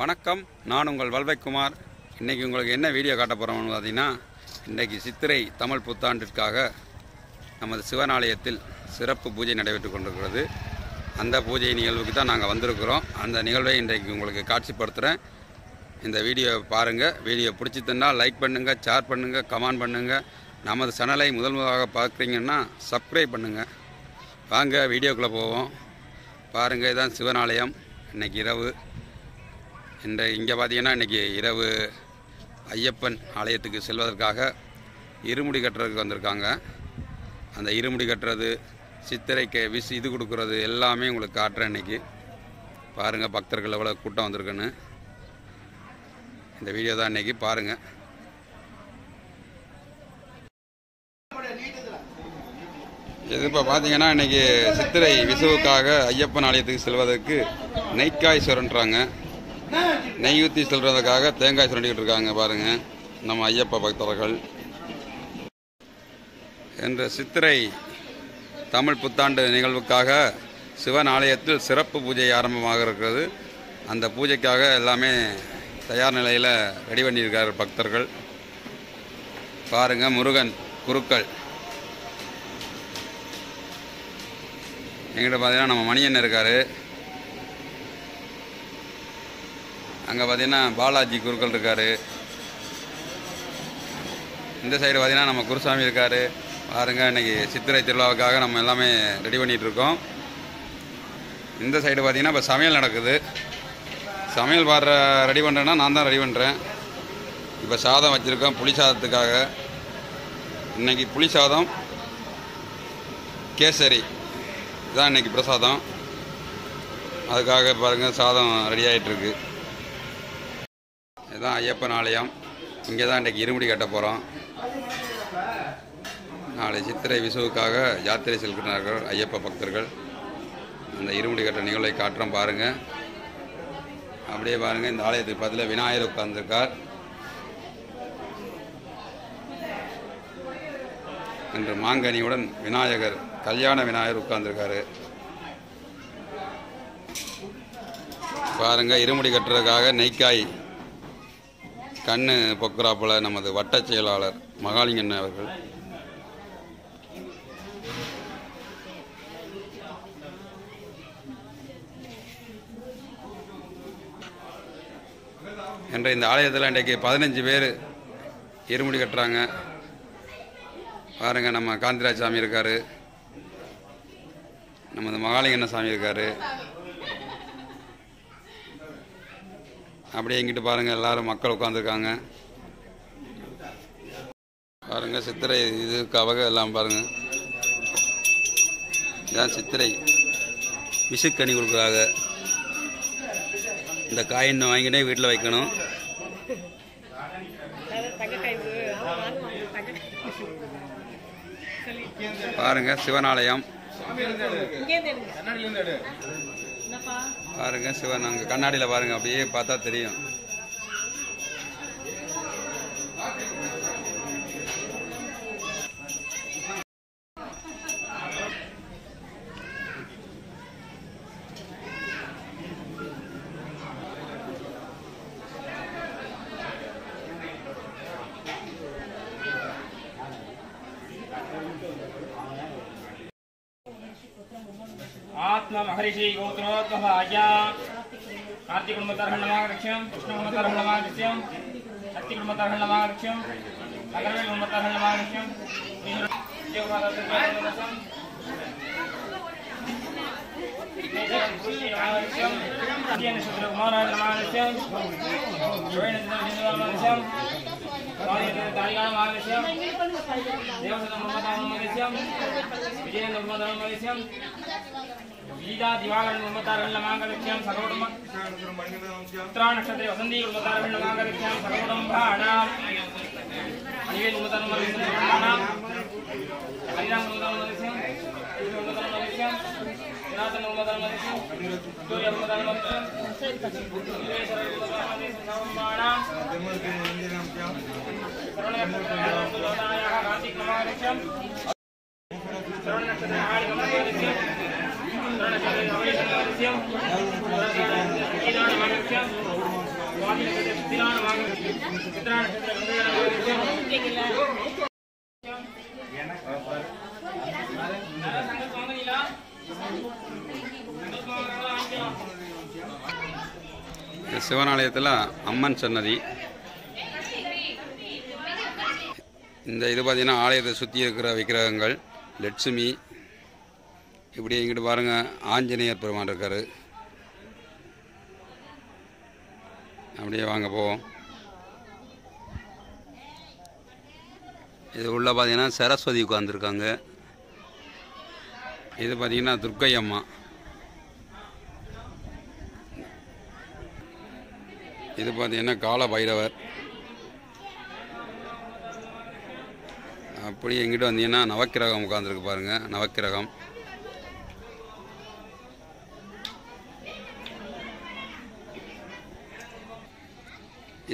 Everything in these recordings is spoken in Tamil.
வணக்கம். நான் உங்கள் வல்வைக்குமார். இன்றைக்கி உங்களுக்கு என்ன வீடியோ காட்ட போகிறோம்னு பார்த்தீங்கன்னா இன்றைக்கி சித்திரை தமிழ் புத்தாண்டிற்காக நமது சிவன் ஆலயத்தில் சிறப்பு பூஜை நடைபெற்று கொண்டிருக்கிறது. அந்த பூஜை நிகழ்வுக்கு தான் நாங்கள் வந்திருக்கிறோம். அந்த நிகழ்வை இன்றைக்கு உங்களுக்கு காட்சிப்படுத்துகிறேன் இந்த வீடியோ பாருங்கள் வீடியோ பிடிச்சிருந்தா லைக் பண்ணுங்கள் ஷேர் பண்ணுங்கள் கமெண்ட் பண்ணுங்கள் நமது சேனலை முதல் முதலாக பார்க்குறீங்கன்னா சப்ஸ்கிரைப் பண்ணுங்கள் வாங்க வீடியோக்குள்ளே போவோம். பாருங்கள் இதுதான் சிவனாலயம். இன்னைக்கு இரவு. இந்த இங்கே பார்த்தீங்கன்னா இன்றைக்கி இரவு ஐயப்பன் ஆலயத்துக்கு செல்வதற்காக இருமுடி கட்டுறதுக்கு வந்திருக்காங்க. அந்த இருமுடி கட்டுறது சித்திரைக்கு விஸ் இது கொடுக்குறது எல்லாமே உங்களுக்கு காட்டுறேன் இன்றைக்கி. பாருங்கள் பக்தர்கள் எவ்வளோ கூட்டம் வந்திருக்குன்னு. இந்த வீடியோ தான் இன்றைக்கி பாருங்கள் இது இப்போ பார்த்தீங்கன்னா இன்றைக்கி சித்திரை விசுவுக்காக ஐயப்பன் ஆலயத்துக்கு செல்வதற்கு நெய்க்காய் சுரன்றாங்க நெய் ஊற்றி செல்றதுக்காக தேங்காய் சுரண்டிக்கிட்டு இருக்காங்க பாருங்கள் நம்ம ஐயப்ப பக்தர்கள். என்ற சித்திரை தமிழ் புத்தாண்டு நிகழ்வுக்காக சிவன் ஆலயத்தில் சிறப்பு பூஜை ஆரம்பமாக இருக்கிறது. அந்த பூஜைக்காக எல்லாமே தயார் நிலையில் ரெடி பண்ணியிருக்கார் பக்தர்கள். பாருங்க முருகன் குருக்கள். எங்கிட்ட பார்த்தீங்கன்னா நம்ம மணியன் இருக்கார். அங்கே பார்த்தீங்கன்னா பாலாஜி குருக்கள் இருக்கார். இந்த சைடு பார்த்தீங்கன்னா நம்ம குருசாமி இருக்கார். பாருங்க இன்னைக்கு சித்திரை திருவிழாவுக்காக நம்ம எல்லாமே ரெடி பண்ணிகிட்ருக்கோம் இந்த சைடு பார்த்திங்கன்னா இப்போ சமையல் நடக்குது. சமையல் பாடுற ரெடி பண்ணுறேன்னா நான் தான் ரெடி பண்ணுறேன் இப்போ சாதம் வச்சுருக்கோம் புளி சாதத்துக்காக. இன்னைக்கு புளி சாதம் கேசரி. இதுதான் இன்னைக்கு பிரசாதம். அதுக்காக பாருங்கள் சாதம் ரெடி ஆகிட்டுருக்கு இதுதான் ஐயப்பன் ஆலயம் இங்கே தான் இன்றைக்கி இருமுடி கட்ட போகிறோம் நாளை சித்திரை விசுவுக்காக யாத்திரை செல்கிறார்கள் ஐயப்ப பக்தர்கள். அந்த இருமுடி கட்ட நிகழ்வை காட்டுறோம் பாருங்கள் அப்படியே பாருங்கள் இந்த ஆலயத்துக்கு பதில் விநாயகர் உட்கார்ந்துருக்கார். இன்று மாங்கனியுடன் விநாயகர் கல்யாண விநாயகர் உட்கார்ந்துருக்காரு. பாருங்கள் இருமுடி கட்டுறதுக்காக நெய்க்காய் கண்ணு பொக்குறாப்புல நமது வட்டச் செயலாளர் மகாலிங்கன் அவர்கள். என்ற இந்த ஆலயத்தில் இன்றைக்கு பதினஞ்சு பேர் இருமுடி கட்டுறாங்க. பாருங்கள் நம்ம காந்திராஜ் சாமி இருக்காரு. நமது மகாலிங்கண்ண சாமி இருக்காரு. அப்படியே எங்கிட்டு பாருங்கள் எல்லாரும் மக்கள் உட்காந்துருக்காங்க பாருங்கள் சித்திரை இதுக்காக எல்லாம் பாருங்கள் இதான் சித்திரை. விசுக்கனி கொடுக்குறாங்க. இந்த காயின் வாங்கினே வீட்டில் வைக்கணும். பாருங்க சிவனாலயம். பாருங்க சிவன் அங்கே கண்ணாடியில் பாருங்க அப்படியே பார்த்தா தெரியும். आत्म महर्षि गोत्रोद्भव आज्ञा। कार्तिक कुंभतर्हणमागक्ष्यम कृष्ण कुंभतर्हणमागक्ष्यम शक्ति कुंभतर्हणमागक्ष्यम नगर कुंभतर्हणमागक्ष्यम कुमाराय नमागक्ष्यम ¡Gracias! சிவனாலயத்தில் அம்மன் சன்னதி. இந்த இது பார்த்திங்கன்னா ஆலயத்தை சுற்றி இருக்கிற விக்கிரகங்கள் லட்சுமி இப்படி இங்கிட்டு பாருங்கள் ஆஞ்சநேயர் பெருமான் இருக்கார். அப்படியே வாங்க போவோம். இது உள்ள பார்த்தீங்கன்னா சரஸ்வதி உட்காந்துருக்காங்க இது பார்த்தீங்கன்னா துர்க்கை அம்மா இது பார்த்தீங்கன்னா கால பைரவர் அப்படி எங்கிட்ட வந்தீங்கன்னா நவக்கிரகம் உட்காந்துருக்கு பாருங்க நவக்கிரகம்.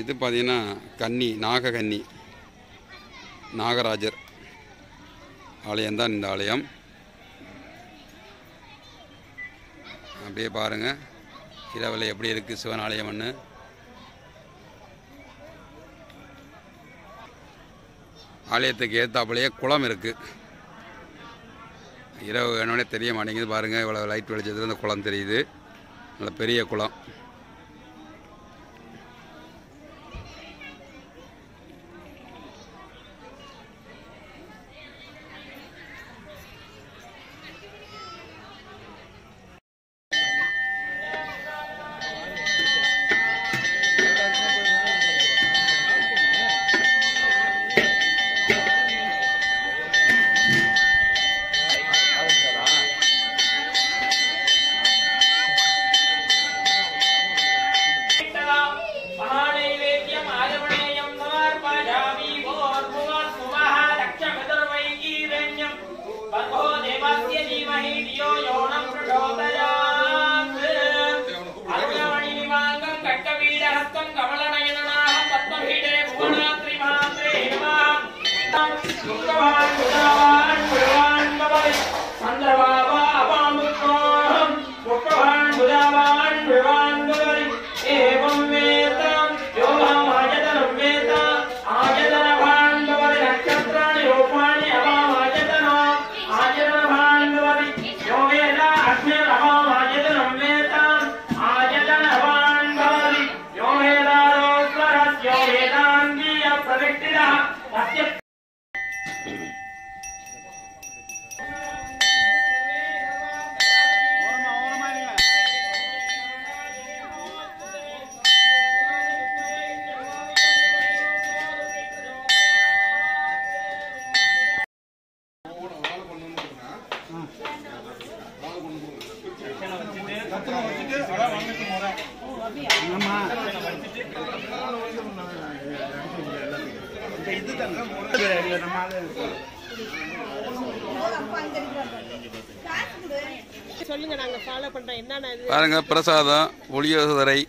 இது பார்த்தீங்கன்னா கன்னி நாககன்னி. நாகராஜர். ஆலயம்தான் இந்த ஆலயம். அப்படியே பாருங்கள் இரவில் எப்படி இருக்குது சிவன் ஆலயம்னு. ஆலயத்துக்கு ஏற்றாப்புலேயே குளம் இருக்குது இரவு வேணும்னே தெரிய மாட்டேங்குது பாருங்கள் இவ்வளோ லைட் வெளிச்சத்தில் அந்த குளம் தெரியுது. நல்ல பெரிய குளம். サンダルワン பாருங்க பிரசாதம் புளியோதரை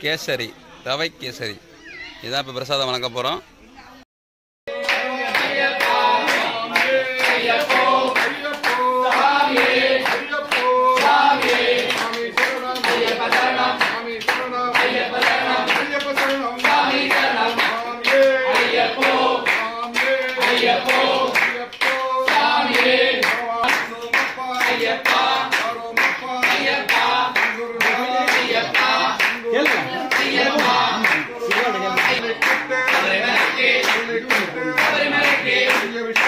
கேசரி ரவை கேசரி. இதான் இப்போ பிரசாதம் வழங்க போகிறோம் Amen.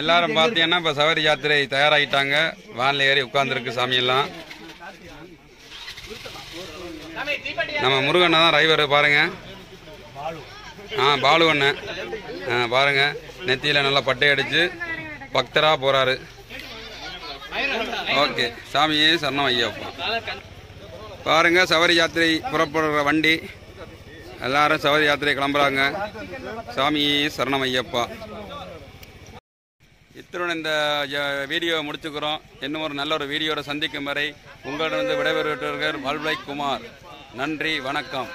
எல்லாரும் பார்த்தீங்கன்னா இப்போ சவரி யாத்திரை தயாராகிட்டாங்க. வானில் ஏறி உட்காந்துருக்கு சாமியெல்லாம். நம்ம முருகண்ணா தான் டிரைவர் பாருங்க. ஆ பாலு அண்ணன். ஆ பாருங்க. நெத்தியில் நல்லா பட்டை அடிச்சு பக்தரா போறாரு. ஓகே சாமியே சரணம் ஐயப்பா பாருங்க சவரி யாத்திரை புறப்படுற வண்டி. எல்லாரும் சவரி யாத்திரை கிளம்புறாங்க. சாமியே சரணம் ஐயப்பா. இத்தனை இந்த வீடியோவை முடிச்சுக்கிறோம். இன்னும் ஒரு நல்ல ஒரு வீடியோட சந்திக்கும் வரை உங்களிடம் விடைபெறுவர்கள் வல்வை குமார் நன்றி வணக்கம்.